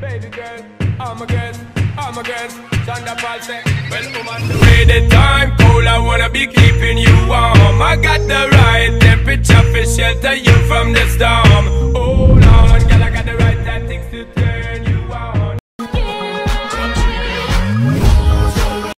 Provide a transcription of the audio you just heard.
Baby girl, I'm a girl, I'm a girl. Shonda Paul well, woman, the way the time cold, I wanna be keeping you warm. I got the right temperature for shelter you from the storm.